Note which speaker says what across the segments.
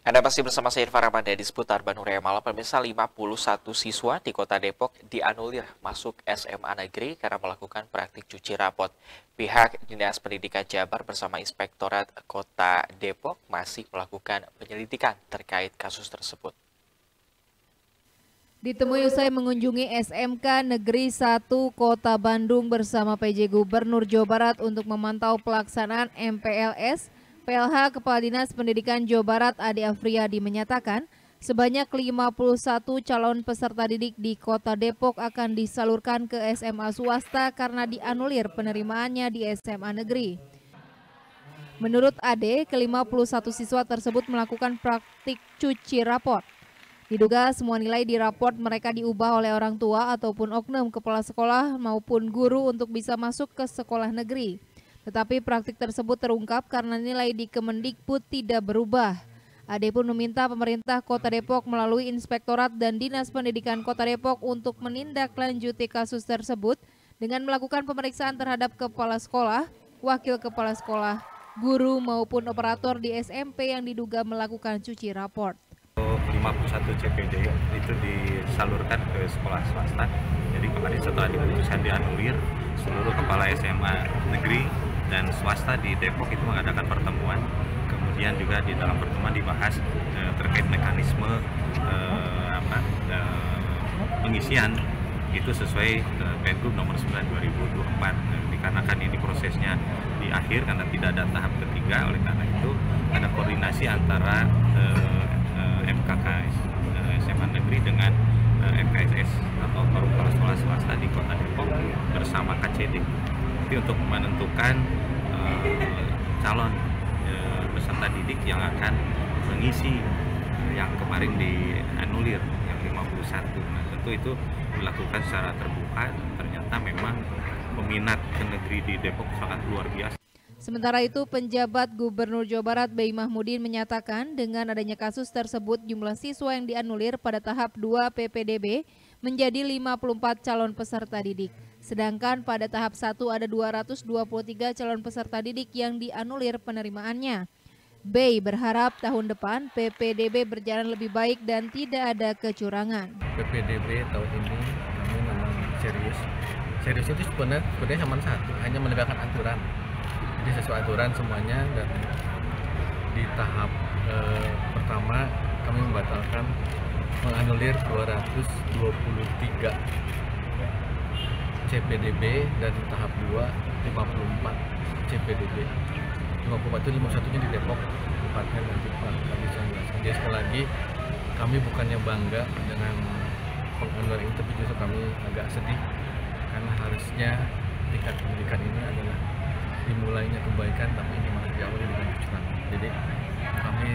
Speaker 1: Anda masih bersama saya Irfan Ramadhan di seputar Bandung Raya Malam. Pemirsa 51 siswa di kota Depok dianulir masuk SMA negeri karena melakukan praktik cuci rapot. Pihak Dinas Pendidikan Jabar bersama Inspektorat Kota Depok masih melakukan penyelidikan terkait kasus tersebut.
Speaker 2: Ditemui usai mengunjungi SMK Negeri 1 Kota Bandung bersama PJ Gubernur Jawa Barat untuk memantau pelaksanaan MPLS, PLH Kepala Dinas Pendidikan Jawa Barat Ade Afriyadi menyatakan sebanyak 51 calon peserta didik di Kota Depok akan disalurkan ke SMA swasta karena dianulir penerimaannya di SMA negeri. Menurut Ade, ke-51 siswa tersebut melakukan praktik cuci raport. Diduga semua nilai di raport mereka diubah oleh orang tua ataupun oknum kepala sekolah maupun guru untuk bisa masuk ke sekolah negeri. Tetapi praktik tersebut terungkap karena nilai di Kemendikbud tidak berubah. Ade pun meminta pemerintah Kota Depok melalui Inspektorat dan Dinas Pendidikan Kota Depok untuk menindaklanjuti kasus tersebut dengan melakukan pemeriksaan terhadap kepala sekolah, wakil kepala sekolah, guru maupun operator di SMP yang diduga melakukan cuci raport.
Speaker 3: 51 CPD itu disalurkan ke sekolah swasta. Jadi kemarin setelah diputuskan dianulir, seluruh kepala SMA negeri dan swasta di Depok itu mengadakan pertemuan kemudian juga di dalam pertemuan dibahas eh, terkait mekanisme eh, apa, eh, pengisian itu sesuai eh, Pergub nomor 9 2024 nah, dikarenakan ini prosesnya di akhir karena tidak ada tahap ketiga oleh karena itu ada koordinasi antara eh, eh, MKKS eh, SMA negeri dengan eh, MKSS atau Forum Sekolah Swasta di Kota Depok bersama KCD nanti untuk menentukan uh, calon uh, peserta didik yang akan mengisi uh, yang kemarin dianulir yang 51. Nah, tentu itu dilakukan secara terbuka ternyata memang peminat ke negeri di Depok sangat luar biasa.
Speaker 2: Sementara itu, penjabat Gubernur Jawa Barat Bey Mahmudin menyatakan dengan adanya kasus tersebut jumlah siswa yang dianulir pada tahap 2 PPDB menjadi 54 calon peserta didik. Sedangkan pada tahap 1 ada 223 calon peserta didik yang dianulir penerimaannya. Bay berharap tahun depan PPDB berjalan lebih baik dan tidak ada kecurangan.
Speaker 4: PPDB tahun ini kami memang serius. Serius itu sebenarnya, sebenarnya cuma satu, hanya menegakkan aturan. Jadi sesuai aturan semuanya dan di tahap eh, pertama kami membatalkan menganulir 223 CPDB dan tahap 2 54 CPDB 54 itu 51 nya di Depok 4 nya nanti Pak kami jelaskan jadi sekali lagi kami bukannya bangga dengan penganulan ini tapi justru kami agak sedih karena harusnya tingkat pendidikan ini adalah dimulainya kebaikan tapi ini malah diawali dengan kecurangan jadi kami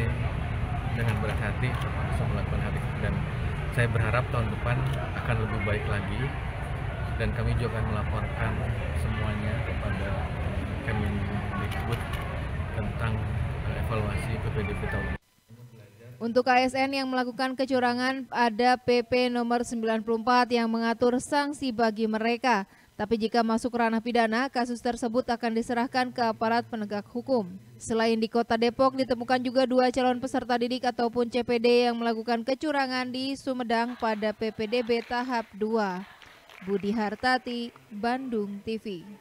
Speaker 4: dengan berat hati terpaksa melakukan hal itu dan saya berharap tahun depan akan lebih baik lagi dan kami juga akan melaporkan semuanya kepada Kemendikbud tentang eh, evaluasi PPDB tahun ini.
Speaker 2: Untuk ASN yang melakukan kecurangan ada PP nomor 94 yang mengatur sanksi bagi mereka. Tapi jika masuk ranah pidana, kasus tersebut akan diserahkan ke aparat penegak hukum. Selain di kota Depok, ditemukan juga dua calon peserta didik ataupun CPD yang melakukan kecurangan di Sumedang pada PPDB tahap 2. Budi Hartati, Bandung TV.